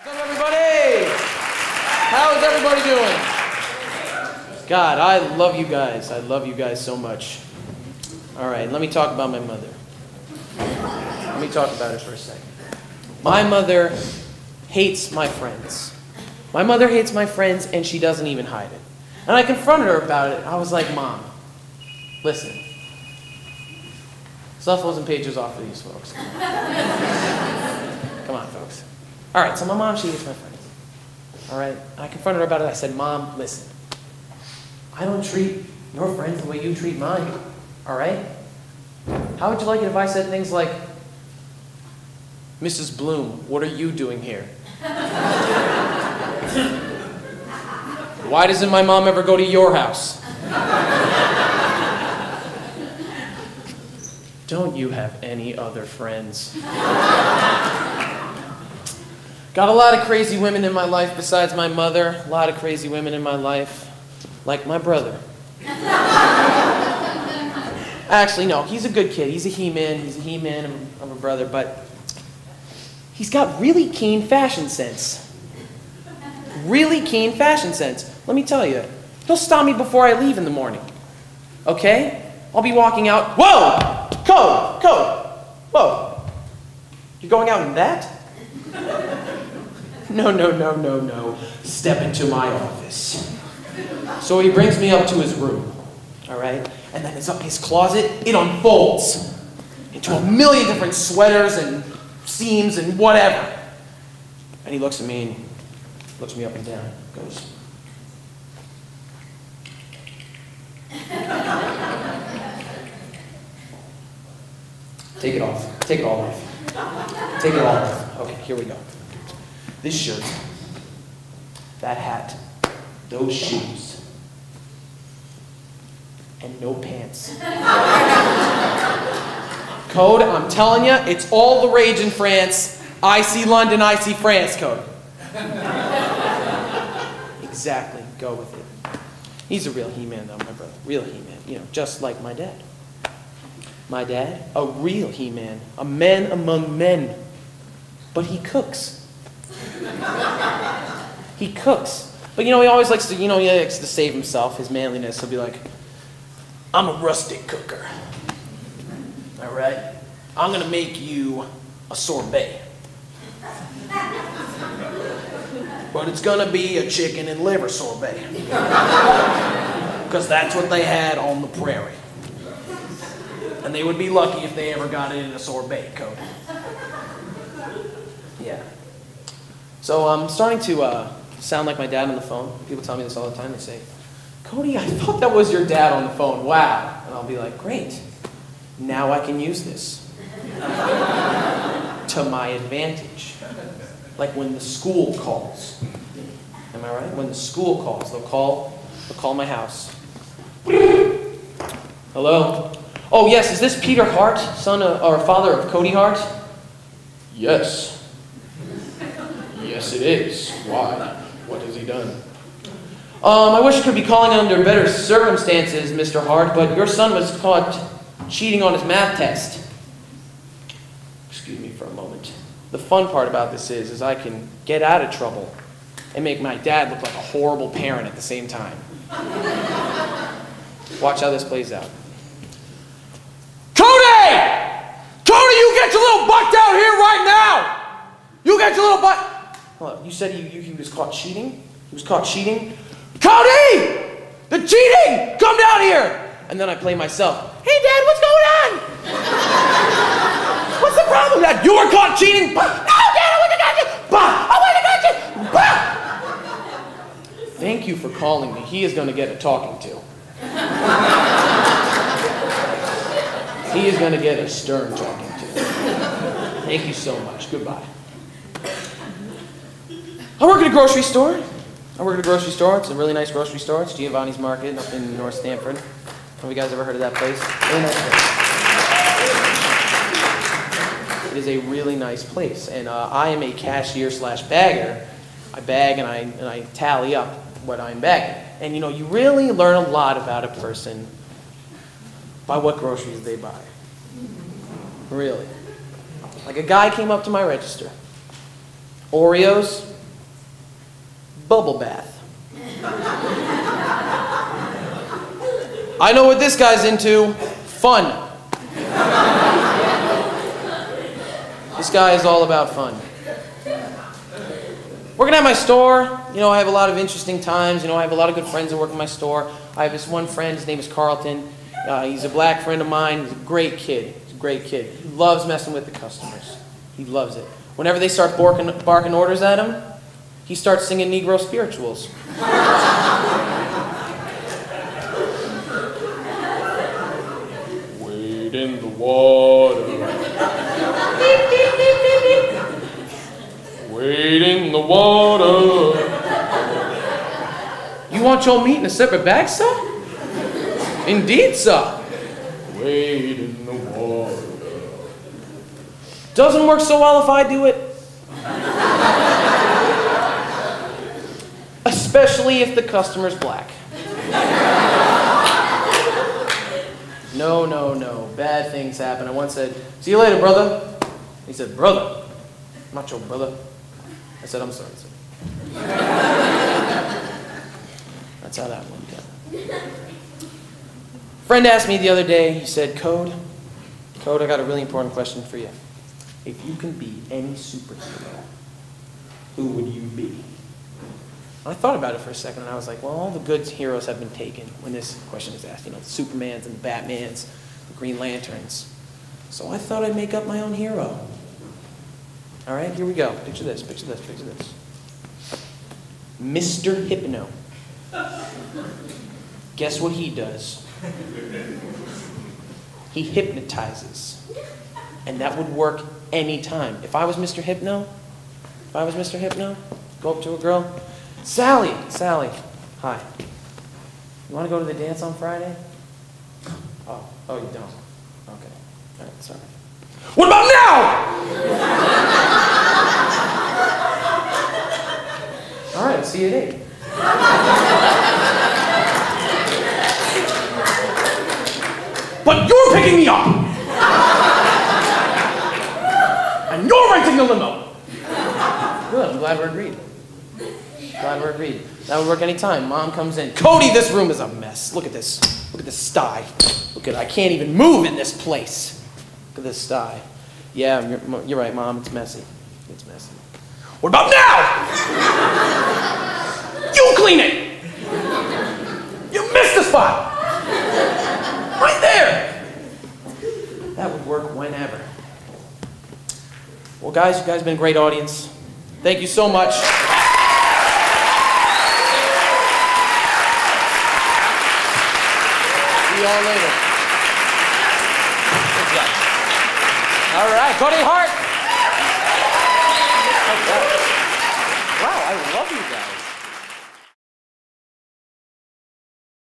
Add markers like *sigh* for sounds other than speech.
What's up, everybody? How is everybody doing? God, I love you guys. I love you guys so much. All right, let me talk about my mother. Let me talk about it for a second. My mother hates my friends. My mother hates my friends, and she doesn't even hide it. And I confronted her about it. I was like, Mom, listen. Cell phones and pages off for these folks. Come on, folks. All right, so my mom, she hates my friends. All right, I confronted her about it. I said, Mom, listen. I don't treat your friends the way you treat mine. All right? How would you like it if I said things like, Mrs. Bloom, what are you doing here? *laughs* Why doesn't my mom ever go to your house? *laughs* Don't you have any other friends? Got a lot of crazy women in my life besides my mother. A lot of crazy women in my life, like my brother. *laughs* Actually, no, he's a good kid. He's a he-man. He's a he-man of- of a brother, but he's got really keen fashion sense. Really keen fashion sense. Let me tell you, he'll stop me before I leave in the morning. Okay? I'll be walking out. Whoa! Code! Code! Whoa! You're going out in that? No, no, no, no, no. Step into my office. So he brings me up to his room, all right? And then it's up his closet, it unfolds into a million different sweaters and seams and whatever. And he looks at me and looks me up and down, goes, Take it off. Take it all off. Take it all off. Okay, here we go. This shirt, that hat, those shoes, and no pants. Code, I'm telling you, it's all the rage in France. I see London, I see France, Code. exactly, go with it. He's a real He-Man, though, my brother. Real He-Man, you know, just like my dad. My dad, a real He-Man, a man among men. But he cooks. He cooks. But you know, he always likes to, you know, he likes to save himself, his manliness. He'll be like, I'm a rustic cooker. All right? I'm going to make you a sorbet. But it's going to be a chicken and liver sorbet. Because that's what they had on the prairie. And they would be lucky if they ever got it in a sorbet coat. Yeah. So I'm starting to uh, sound like my dad on the phone. People tell me this all the time. They say, Cody, I thought that was your dad on the phone. Wow. And I'll be like, great. Now I can use this *laughs* to my advantage. Like when the school calls. Am I right? When the school calls, they'll call, they'll call my house. Hello? Oh, yes, is this Peter Hart, son of, or father of Cody Hart? Yes. Yes, it is. Why? What has he done? Um, I wish I could be calling under better circumstances, Mr. Hart, but your son was caught cheating on his math test. Excuse me for a moment. The fun part about this is, is I can get out of trouble and make my dad look like a horrible parent at the same time. Watch how this plays out. Cody! Cody, you get your little butt down here right now! You get your little butt. Hello, you said he, you, he was caught cheating? He was caught cheating? Cody! The cheating! Come down here! And then I play myself. Hey, Dad, what's going on? what's the problem, Dad? You were caught cheating? No, Dad, I wasn't caught cheating! Bah! I caught cheating! Bah! Thank you for calling me. He is going to get a talking to. He is going to get a stern talking to. Thank you so much. Goodbye. I work at a grocery store. I work at a grocery store. It's a really nice grocery store. It's Giovanni's Market up in North Stamford. Have you guys ever heard of that place? Really nice place. It is a really nice place. And uh, I am a cashier slash bagger. I bag and I, and I tally up what I'm bagging. And you know, you really learn a lot about a person by what groceries they buy. Really. Like a guy came up to my register. Oreos, bubble bath. I know what this guy's into fun. this guy is all about fun. Working at my store, you know, I have a lot of interesting times. You know, I have a lot of good friends that work in my store. I have this one friend, his name is Carlton. Uh, he's a black friend of mine. He's a great kid. He's a great kid. He loves messing with the customers. He loves it. Whenever they start barking, barking orders at him, he starts singing Negro spirituals. Wade in the water. Wade in the water. You want your meat in a separate bag, sir? Indeed, sir. Wade in the water. Doesn't work so well if I do it. Especially if the customer's black. No, no, no. Bad things happen. I once said, See you later, brother. He said, Brother. I'm not your brother. I said, I'm sorry, sir. That's how that went down. Friend asked me the other day, he said, Code, Code, I got a really important question for you. If you can be any superhero, who would you be? I thought about it for a second and I was like, well, all the good heroes have been taken when this question is asked. You know, the Supermans and the Batmans, the Green Lanterns. So I thought I'd make up my own hero. All right, here we go. Picture this, picture this, picture this. Mr. Hypno. Guess what he does? He hypnotizes. And that would work anytime. If I was Mr. Hypno, if I was Mr. Hypno, go up to a girl, Sally, Sally, hi. You want to go to the dance on Friday? Oh, oh, you don't. Okay, all right, sorry. What about now? all right, see you at eight. But you're picking me up! and you're renting the limo! Good, I'm glad we're agreed. Glad we're agreed. That would work anytime. Mom comes in. Cody, this room is a mess. Look at this. Look at this sty. Look at I can't even move in this place. Look at this sty. Yeah, you're, you're right, Mom. It's messy. It's messy. What about now? you clean it! You missed the spot! Right there! That would work whenever. Well, guys, you guys have been a great audience. Thank you so much. See y'all later. Good job. All right, Cody Hart. Wow, I love you guys.